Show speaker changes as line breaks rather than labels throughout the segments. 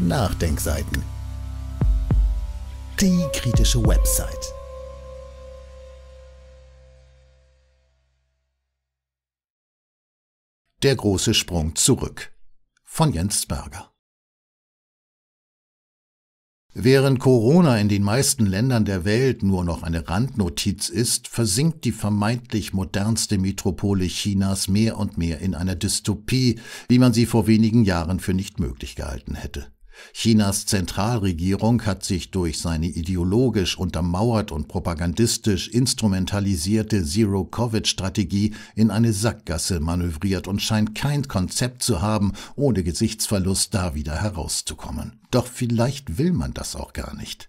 Nachdenkseiten. Die kritische Website. Der große Sprung zurück von Jens Berger. Während Corona in den meisten Ländern der Welt nur noch eine Randnotiz ist, versinkt die vermeintlich modernste Metropole Chinas mehr und mehr in einer Dystopie, wie man sie vor wenigen Jahren für nicht möglich gehalten hätte. Chinas Zentralregierung hat sich durch seine ideologisch untermauert und propagandistisch instrumentalisierte Zero-Covid-Strategie in eine Sackgasse manövriert und scheint kein Konzept zu haben, ohne Gesichtsverlust da wieder herauszukommen. Doch vielleicht will man das auch gar nicht.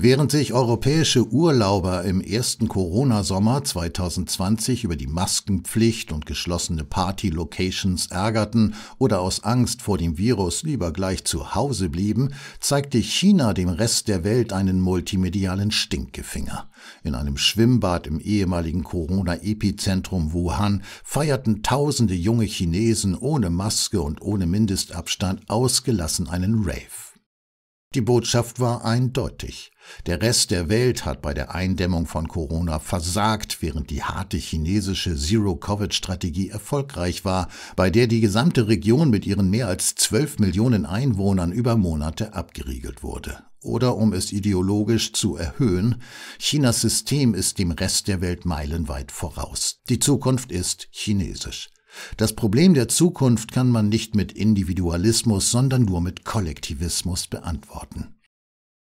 Während sich europäische Urlauber im ersten Corona-Sommer 2020 über die Maskenpflicht und geschlossene Party-Locations ärgerten oder aus Angst vor dem Virus lieber gleich zu Hause blieben, zeigte China dem Rest der Welt einen multimedialen Stinkefinger. In einem Schwimmbad im ehemaligen Corona-Epizentrum Wuhan feierten tausende junge Chinesen ohne Maske und ohne Mindestabstand ausgelassen einen Rave. Die Botschaft war eindeutig. Der Rest der Welt hat bei der Eindämmung von Corona versagt, während die harte chinesische Zero-Covid-Strategie erfolgreich war, bei der die gesamte Region mit ihren mehr als 12 Millionen Einwohnern über Monate abgeriegelt wurde. Oder um es ideologisch zu erhöhen, Chinas System ist dem Rest der Welt meilenweit voraus. Die Zukunft ist chinesisch. Das Problem der Zukunft kann man nicht mit Individualismus, sondern nur mit Kollektivismus beantworten.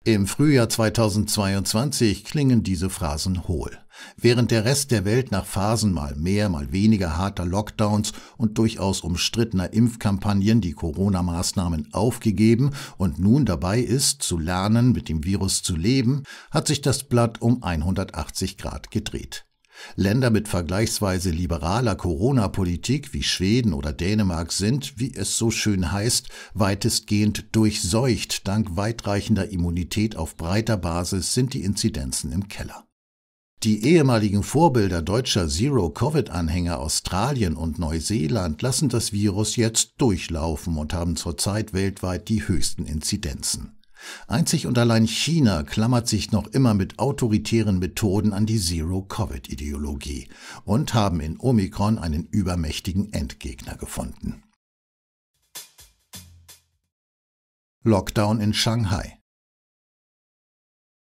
Im Frühjahr 2022 klingen diese Phrasen hohl. Während der Rest der Welt nach Phasen mal mehr, mal weniger harter Lockdowns und durchaus umstrittener Impfkampagnen die Corona-Maßnahmen aufgegeben und nun dabei ist, zu lernen, mit dem Virus zu leben, hat sich das Blatt um 180 Grad gedreht. Länder mit vergleichsweise liberaler Corona-Politik wie Schweden oder Dänemark sind, wie es so schön heißt, weitestgehend durchseucht. Dank weitreichender Immunität auf breiter Basis sind die Inzidenzen im Keller. Die ehemaligen Vorbilder deutscher Zero-Covid-Anhänger Australien und Neuseeland lassen das Virus jetzt durchlaufen und haben zurzeit weltweit die höchsten Inzidenzen. Einzig und allein China klammert sich noch immer mit autoritären Methoden an die Zero-Covid-Ideologie und haben in Omikron einen übermächtigen Endgegner gefunden. Lockdown in Shanghai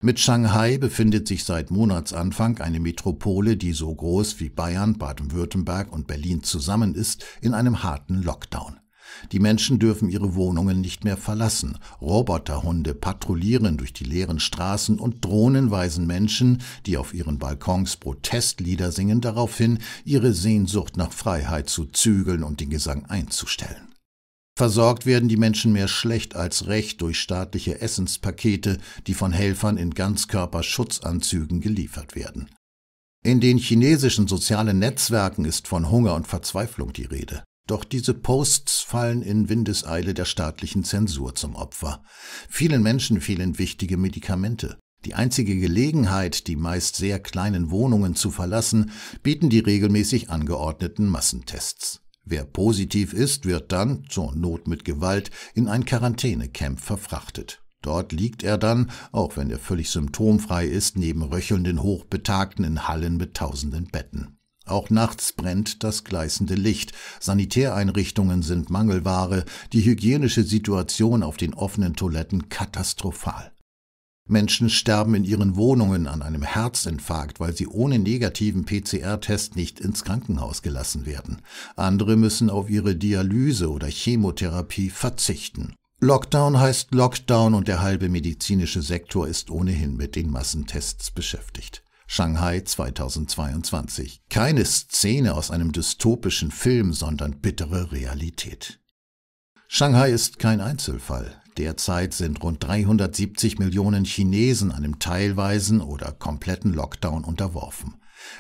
mit Shanghai befindet sich seit Monatsanfang eine Metropole, die so groß wie Bayern, Baden-Württemberg und Berlin zusammen ist, in einem harten Lockdown. Die Menschen dürfen ihre Wohnungen nicht mehr verlassen. Roboterhunde patrouillieren durch die leeren Straßen und Drohnen weisen Menschen, die auf ihren Balkons Protestlieder singen, darauf hin, ihre Sehnsucht nach Freiheit zu zügeln und den Gesang einzustellen. Versorgt werden die Menschen mehr schlecht als recht durch staatliche Essenspakete, die von Helfern in Ganzkörperschutzanzügen geliefert werden. In den chinesischen sozialen Netzwerken ist von Hunger und Verzweiflung die Rede. Doch diese Posts fallen in Windeseile der staatlichen Zensur zum Opfer. Vielen Menschen fehlen wichtige Medikamente. Die einzige Gelegenheit, die meist sehr kleinen Wohnungen zu verlassen, bieten die regelmäßig angeordneten Massentests. Wer positiv ist, wird dann, zur Not mit Gewalt, in ein Quarantänecamp verfrachtet. Dort liegt er dann, auch wenn er völlig symptomfrei ist, neben röchelnden Hochbetagten in Hallen mit tausenden Betten. Auch nachts brennt das gleißende Licht, Sanitäreinrichtungen sind Mangelware, die hygienische Situation auf den offenen Toiletten katastrophal. Menschen sterben in ihren Wohnungen an einem Herzinfarkt, weil sie ohne negativen PCR-Test nicht ins Krankenhaus gelassen werden. Andere müssen auf ihre Dialyse oder Chemotherapie verzichten. Lockdown heißt Lockdown und der halbe medizinische Sektor ist ohnehin mit den Massentests beschäftigt. Shanghai 2022. Keine Szene aus einem dystopischen Film, sondern bittere Realität. Shanghai ist kein Einzelfall. Derzeit sind rund 370 Millionen Chinesen einem teilweisen oder kompletten Lockdown unterworfen.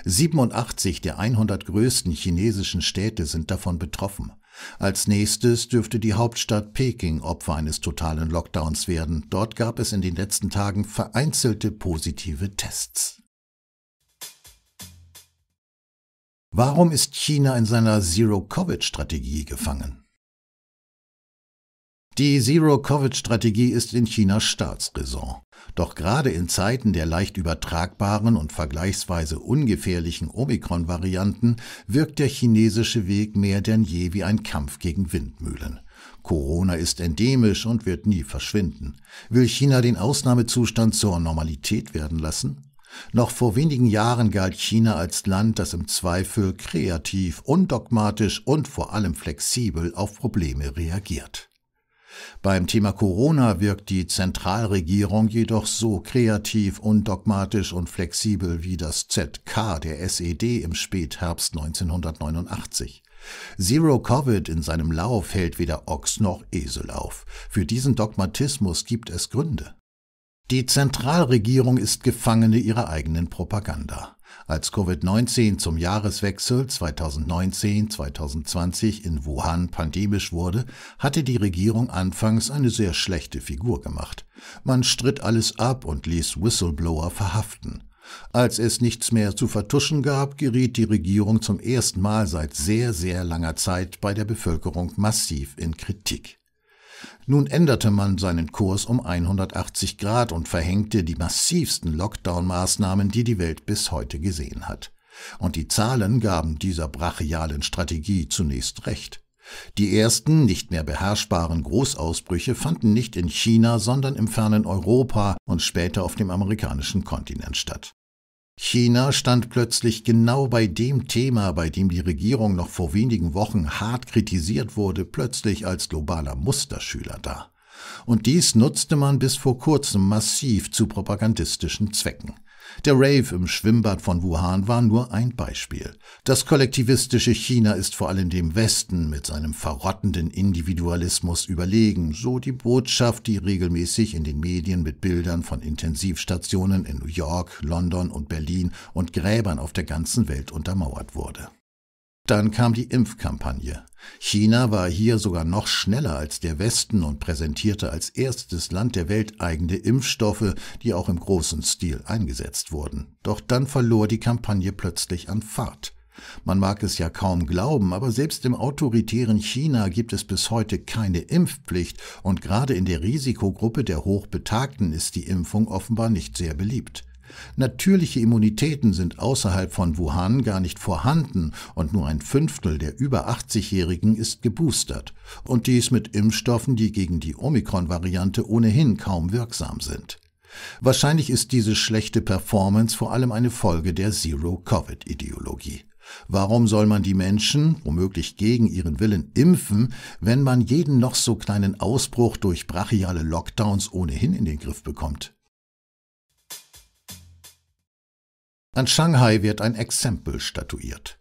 87 der 100 größten chinesischen Städte sind davon betroffen. Als nächstes dürfte die Hauptstadt Peking Opfer eines totalen Lockdowns werden. Dort gab es in den letzten Tagen vereinzelte positive Tests. Warum ist China in seiner Zero-Covid-Strategie gefangen? Die Zero-Covid-Strategie ist in China Staatsräson. Doch gerade in Zeiten der leicht übertragbaren und vergleichsweise ungefährlichen Omikron-Varianten wirkt der chinesische Weg mehr denn je wie ein Kampf gegen Windmühlen. Corona ist endemisch und wird nie verschwinden. Will China den Ausnahmezustand zur Normalität werden lassen? Noch vor wenigen Jahren galt China als Land, das im Zweifel kreativ, undogmatisch und vor allem flexibel auf Probleme reagiert. Beim Thema Corona wirkt die Zentralregierung jedoch so kreativ, undogmatisch und flexibel wie das ZK der SED im Spätherbst 1989. Zero Covid in seinem Lauf hält weder Ochs noch Esel auf. Für diesen Dogmatismus gibt es Gründe. Die Zentralregierung ist Gefangene ihrer eigenen Propaganda. Als Covid-19 zum Jahreswechsel 2019-2020 in Wuhan pandemisch wurde, hatte die Regierung anfangs eine sehr schlechte Figur gemacht. Man stritt alles ab und ließ Whistleblower verhaften. Als es nichts mehr zu vertuschen gab, geriet die Regierung zum ersten Mal seit sehr, sehr langer Zeit bei der Bevölkerung massiv in Kritik. Nun änderte man seinen Kurs um 180 Grad und verhängte die massivsten Lockdown-Maßnahmen, die die Welt bis heute gesehen hat. Und die Zahlen gaben dieser brachialen Strategie zunächst recht. Die ersten, nicht mehr beherrschbaren Großausbrüche fanden nicht in China, sondern im fernen Europa und später auf dem amerikanischen Kontinent statt. China stand plötzlich genau bei dem Thema, bei dem die Regierung noch vor wenigen Wochen hart kritisiert wurde, plötzlich als globaler Musterschüler da. Und dies nutzte man bis vor kurzem massiv zu propagandistischen Zwecken. Der Rave im Schwimmbad von Wuhan war nur ein Beispiel. Das kollektivistische China ist vor allem dem Westen mit seinem verrottenden Individualismus überlegen, so die Botschaft, die regelmäßig in den Medien mit Bildern von Intensivstationen in New York, London und Berlin und Gräbern auf der ganzen Welt untermauert wurde. Dann kam die Impfkampagne. China war hier sogar noch schneller als der Westen und präsentierte als erstes Land der Welt eigene Impfstoffe, die auch im großen Stil eingesetzt wurden. Doch dann verlor die Kampagne plötzlich an Fahrt. Man mag es ja kaum glauben, aber selbst im autoritären China gibt es bis heute keine Impfpflicht und gerade in der Risikogruppe der Hochbetagten ist die Impfung offenbar nicht sehr beliebt. Natürliche Immunitäten sind außerhalb von Wuhan gar nicht vorhanden und nur ein Fünftel der über 80-Jährigen ist geboostert. Und dies mit Impfstoffen, die gegen die Omikron-Variante ohnehin kaum wirksam sind. Wahrscheinlich ist diese schlechte Performance vor allem eine Folge der Zero-Covid-Ideologie. Warum soll man die Menschen, womöglich gegen ihren Willen, impfen, wenn man jeden noch so kleinen Ausbruch durch brachiale Lockdowns ohnehin in den Griff bekommt? An Shanghai wird ein Exempel statuiert.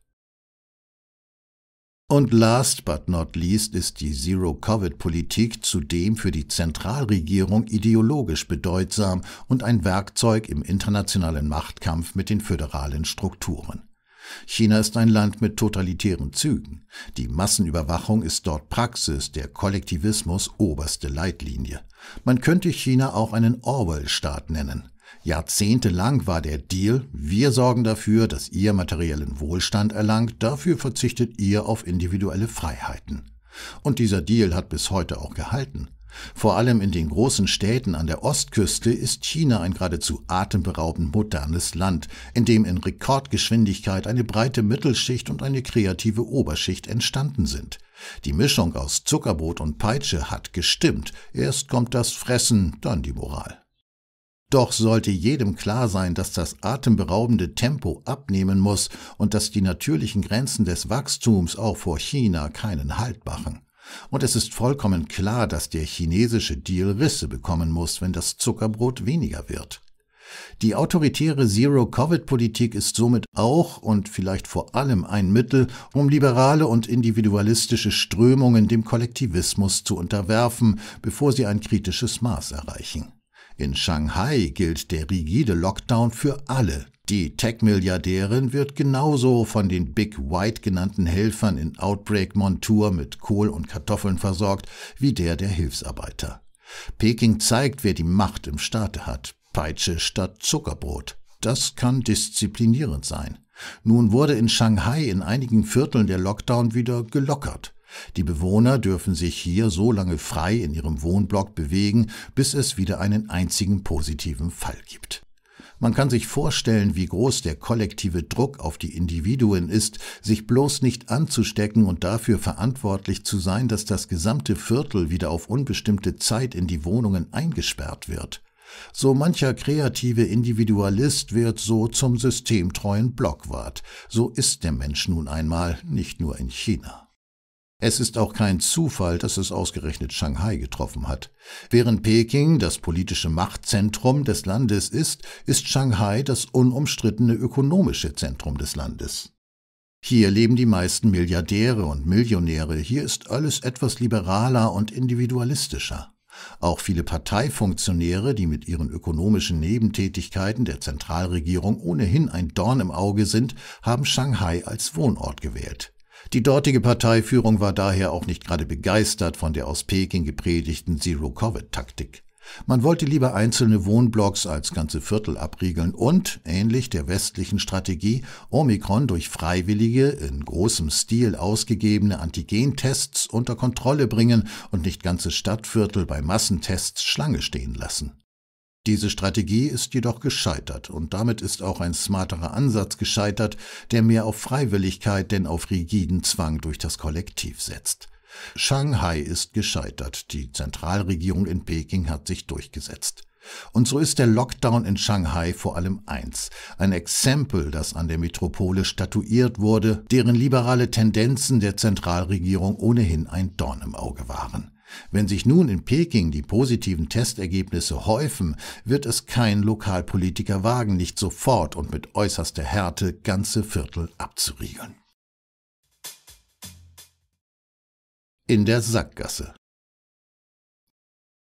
Und last but not least ist die Zero-Covid-Politik zudem für die Zentralregierung ideologisch bedeutsam und ein Werkzeug im internationalen Machtkampf mit den föderalen Strukturen. China ist ein Land mit totalitären Zügen. Die Massenüberwachung ist dort Praxis, der Kollektivismus oberste Leitlinie. Man könnte China auch einen Orwell-Staat nennen. Jahrzehntelang war der Deal, wir sorgen dafür, dass ihr materiellen Wohlstand erlangt, dafür verzichtet ihr auf individuelle Freiheiten. Und dieser Deal hat bis heute auch gehalten. Vor allem in den großen Städten an der Ostküste ist China ein geradezu atemberaubend modernes Land, in dem in Rekordgeschwindigkeit eine breite Mittelschicht und eine kreative Oberschicht entstanden sind. Die Mischung aus Zuckerbrot und Peitsche hat gestimmt. Erst kommt das Fressen, dann die Moral. Doch sollte jedem klar sein, dass das atemberaubende Tempo abnehmen muss und dass die natürlichen Grenzen des Wachstums auch vor China keinen Halt machen. Und es ist vollkommen klar, dass der chinesische Deal Risse bekommen muss, wenn das Zuckerbrot weniger wird. Die autoritäre Zero-Covid-Politik ist somit auch und vielleicht vor allem ein Mittel, um liberale und individualistische Strömungen dem Kollektivismus zu unterwerfen, bevor sie ein kritisches Maß erreichen. In Shanghai gilt der rigide Lockdown für alle. Die Tech-Milliardärin wird genauso von den Big White genannten Helfern in Outbreak-Montur mit Kohl und Kartoffeln versorgt wie der der Hilfsarbeiter. Peking zeigt, wer die Macht im Staate hat. Peitsche statt Zuckerbrot. Das kann disziplinierend sein. Nun wurde in Shanghai in einigen Vierteln der Lockdown wieder gelockert. Die Bewohner dürfen sich hier so lange frei in ihrem Wohnblock bewegen, bis es wieder einen einzigen positiven Fall gibt. Man kann sich vorstellen, wie groß der kollektive Druck auf die Individuen ist, sich bloß nicht anzustecken und dafür verantwortlich zu sein, dass das gesamte Viertel wieder auf unbestimmte Zeit in die Wohnungen eingesperrt wird. So mancher kreative Individualist wird so zum systemtreuen Blockwart. So ist der Mensch nun einmal, nicht nur in China. Es ist auch kein Zufall, dass es ausgerechnet Shanghai getroffen hat. Während Peking das politische Machtzentrum des Landes ist, ist Shanghai das unumstrittene ökonomische Zentrum des Landes. Hier leben die meisten Milliardäre und Millionäre, hier ist alles etwas liberaler und individualistischer. Auch viele Parteifunktionäre, die mit ihren ökonomischen Nebentätigkeiten der Zentralregierung ohnehin ein Dorn im Auge sind, haben Shanghai als Wohnort gewählt. Die dortige Parteiführung war daher auch nicht gerade begeistert von der aus Peking gepredigten Zero-Covid-Taktik. Man wollte lieber einzelne Wohnblocks als ganze Viertel abriegeln und, ähnlich der westlichen Strategie, Omikron durch freiwillige, in großem Stil ausgegebene Antigentests unter Kontrolle bringen und nicht ganze Stadtviertel bei Massentests Schlange stehen lassen. Diese Strategie ist jedoch gescheitert und damit ist auch ein smarterer Ansatz gescheitert, der mehr auf Freiwilligkeit denn auf rigiden Zwang durch das Kollektiv setzt. Shanghai ist gescheitert, die Zentralregierung in Peking hat sich durchgesetzt. Und so ist der Lockdown in Shanghai vor allem eins, ein Exempel, das an der Metropole statuiert wurde, deren liberale Tendenzen der Zentralregierung ohnehin ein Dorn im Auge waren. Wenn sich nun in Peking die positiven Testergebnisse häufen, wird es kein Lokalpolitiker wagen, nicht sofort und mit äußerster Härte ganze Viertel abzuriegeln. In der Sackgasse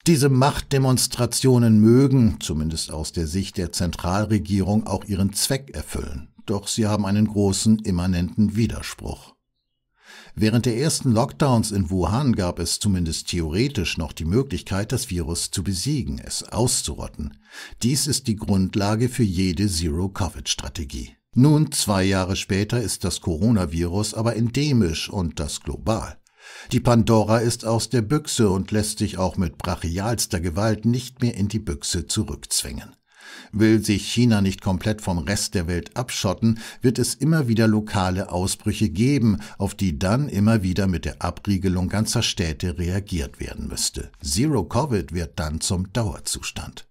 diese Machtdemonstrationen mögen, zumindest aus der Sicht der Zentralregierung, auch ihren Zweck erfüllen, doch sie haben einen großen immanenten Widerspruch. Während der ersten Lockdowns in Wuhan gab es zumindest theoretisch noch die Möglichkeit, das Virus zu besiegen, es auszurotten. Dies ist die Grundlage für jede Zero-Covid-Strategie. Nun, zwei Jahre später, ist das Coronavirus aber endemisch und das global. Die Pandora ist aus der Büchse und lässt sich auch mit brachialster Gewalt nicht mehr in die Büchse zurückzwängen. Will sich China nicht komplett vom Rest der Welt abschotten, wird es immer wieder lokale Ausbrüche geben, auf die dann immer wieder mit der Abriegelung ganzer Städte reagiert werden müsste. Zero Covid wird dann zum Dauerzustand.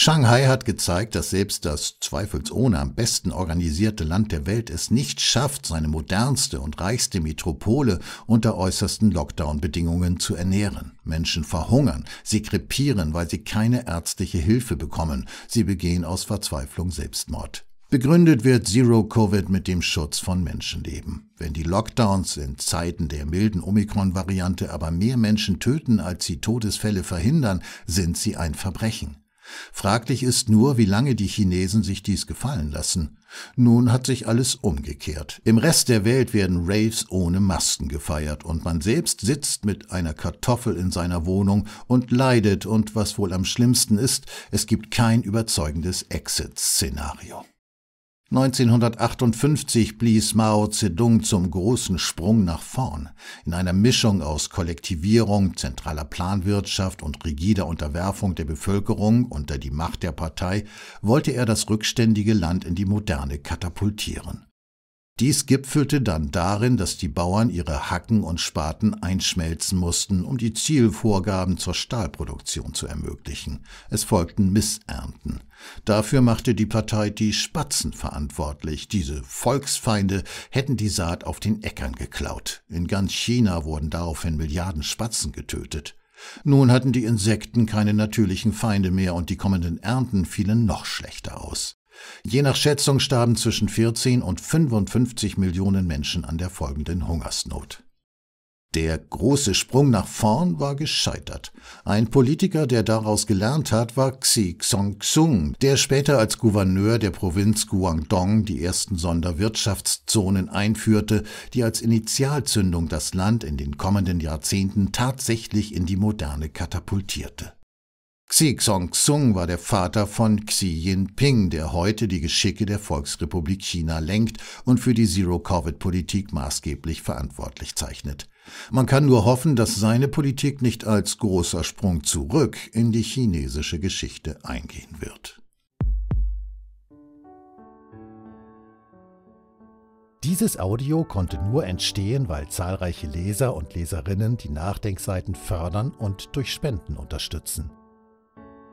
Shanghai hat gezeigt, dass selbst das zweifelsohne am besten organisierte Land der Welt es nicht schafft, seine modernste und reichste Metropole unter äußersten Lockdown-Bedingungen zu ernähren. Menschen verhungern, sie krepieren, weil sie keine ärztliche Hilfe bekommen, sie begehen aus Verzweiflung Selbstmord. Begründet wird Zero Covid mit dem Schutz von Menschenleben. Wenn die Lockdowns in Zeiten der milden Omikron-Variante aber mehr Menschen töten, als sie Todesfälle verhindern, sind sie ein Verbrechen. Fraglich ist nur, wie lange die Chinesen sich dies gefallen lassen. Nun hat sich alles umgekehrt. Im Rest der Welt werden Raves ohne Masken gefeiert und man selbst sitzt mit einer Kartoffel in seiner Wohnung und leidet und was wohl am schlimmsten ist, es gibt kein überzeugendes Exit-Szenario. 1958 blies Mao Zedong zum großen Sprung nach vorn. In einer Mischung aus Kollektivierung, zentraler Planwirtschaft und rigider Unterwerfung der Bevölkerung unter die Macht der Partei wollte er das rückständige Land in die Moderne katapultieren. Dies gipfelte dann darin, dass die Bauern ihre Hacken und Spaten einschmelzen mussten, um die Zielvorgaben zur Stahlproduktion zu ermöglichen. Es folgten Missernten. Dafür machte die Partei die Spatzen verantwortlich. Diese Volksfeinde hätten die Saat auf den Äckern geklaut. In ganz China wurden daraufhin Milliarden Spatzen getötet. Nun hatten die Insekten keine natürlichen Feinde mehr und die kommenden Ernten fielen noch schlechter aus. Je nach Schätzung starben zwischen 14 und 55 Millionen Menschen an der folgenden Hungersnot. Der große Sprung nach vorn war gescheitert. Ein Politiker, der daraus gelernt hat, war Xi Xong-Xung, der später als Gouverneur der Provinz Guangdong die ersten Sonderwirtschaftszonen einführte, die als Initialzündung das Land in den kommenden Jahrzehnten tatsächlich in die Moderne katapultierte. Xi Zhong-Xung war der Vater von Xi Jinping, der heute die Geschicke der Volksrepublik China lenkt und für die Zero-Covid-Politik maßgeblich verantwortlich zeichnet. Man kann nur hoffen, dass seine Politik nicht als großer Sprung zurück in die chinesische Geschichte eingehen wird.
Dieses Audio konnte nur entstehen, weil zahlreiche Leser und Leserinnen die Nachdenkseiten fördern und durch Spenden unterstützen.